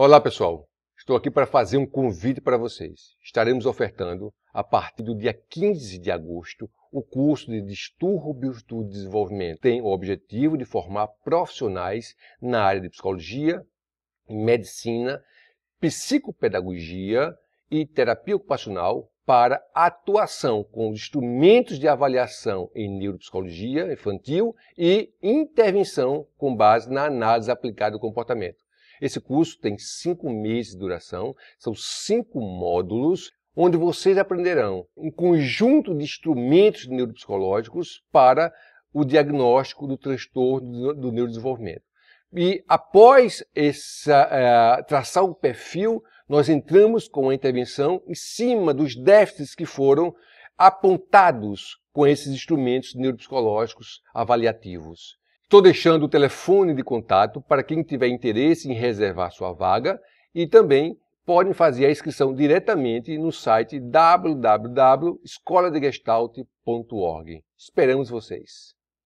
Olá pessoal, estou aqui para fazer um convite para vocês. Estaremos ofertando, a partir do dia 15 de agosto, o curso de Distúrbios do Desenvolvimento. Tem o objetivo de formar profissionais na área de psicologia, medicina, psicopedagogia e terapia ocupacional para atuação com instrumentos de avaliação em neuropsicologia infantil e intervenção com base na análise aplicada do comportamento. Esse curso tem cinco meses de duração, são cinco módulos, onde vocês aprenderão um conjunto de instrumentos neuropsicológicos para o diagnóstico do transtorno do neurodesenvolvimento. E após essa, uh, traçar o perfil, nós entramos com a intervenção em cima dos déficits que foram apontados com esses instrumentos neuropsicológicos avaliativos. Estou deixando o telefone de contato para quem tiver interesse em reservar sua vaga e também podem fazer a inscrição diretamente no site www.escoladegestalt.org. Esperamos vocês!